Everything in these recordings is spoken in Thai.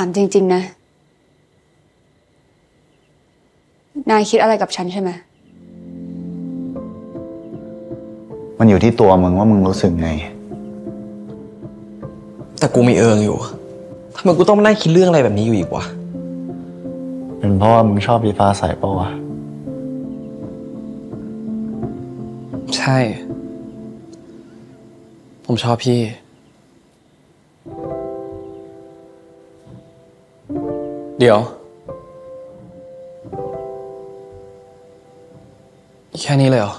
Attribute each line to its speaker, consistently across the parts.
Speaker 1: ามจริง ๆ นะ นายคิดอะไรกับฉันใช่ไหม
Speaker 2: มันอยู่ที่ตัวมึงว่ามึงรู้สึกไง
Speaker 3: แต่กูมีเอิงอยู่ ทำไมกูต้องมานั่งคิดเรื่องอะไรแบบนี้อยู่อีกวะ
Speaker 2: เป็นเพราะว่ามึงชอบยีฟ้าใสปะวะ
Speaker 3: ใช่ ผมชอบพี่ เดี๋ยว แค่นี้เลยเหรอ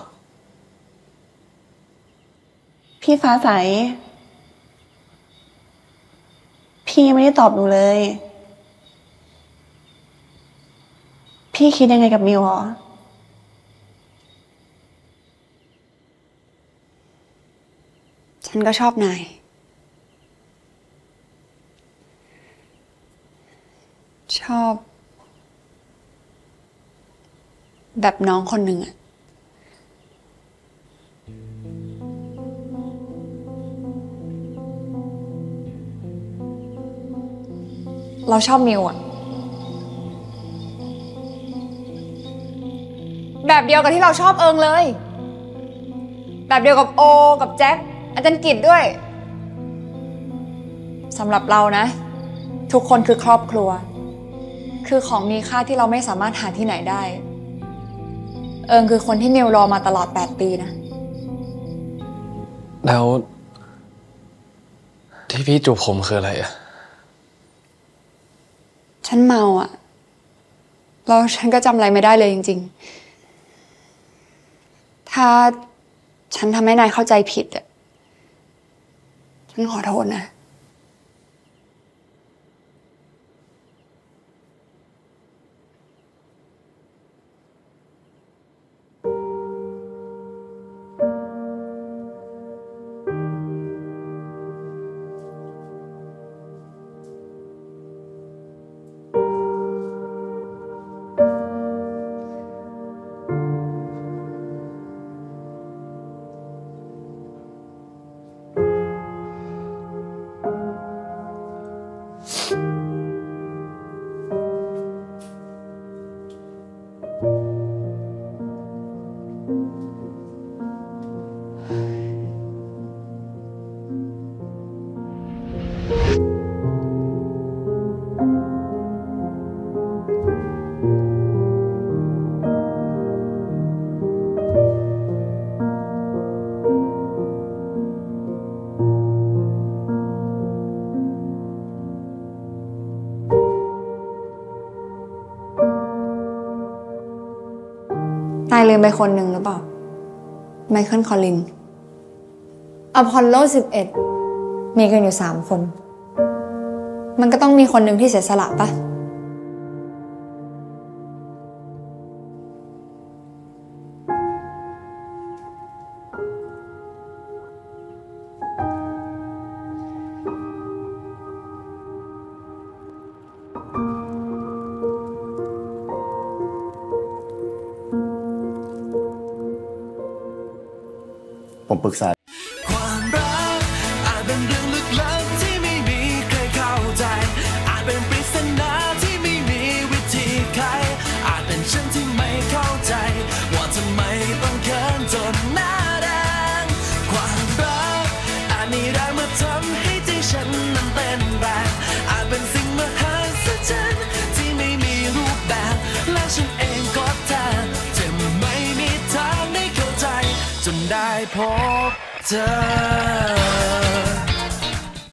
Speaker 4: พี่ฟ้าใส พี่ยังไม่ได้ตอบหนูเลย พี่คิดยังไงกับมิวหรอ
Speaker 1: ฉันก็ชอบนาย อบ แบบน้องคนหนึ่งอะเราชอบมิวอะแบบเดียวกับที่เราชอบเอิงเลย แบบเดียวกับโอ กับแจ็ค อาจารย์กิจด้วย สำหรับเรานะ ทุกคนคือครอบครัว คือของมีค่าที่เราไม่สามารถหาที่ไหนได้ เอิงคือคนที่มิวรอมาตลอด 8 ปีนะ
Speaker 3: แล้ว ที่พี่จูบผมคืออะไรอะ
Speaker 1: ฉันเมาอะแล้วฉันก็จำอะไรไม่ได้เลยจริง ๆ ถ้าฉันทำให้นายเข้าใจผิดอะฉันขอโทษนะายลืมไปคนหนึ่งหรือเปล่า ไมเคิล คอลิน อพอลโล 11 มีกันอยู่สามคน มันก็ต้องมีคนหนึ่งที่เสียสละปะ
Speaker 2: ผ ปรึกษา
Speaker 5: ความรักอาจเป็นเรื่องลึกลับที่ไม่มีใครเข้าใจ อาจเป็นปริศนาที่ไม่มีวิธีไขอาจเป็นฉันที่ไม่เข้าใจ ว่าทำไมต้อง พบเธอ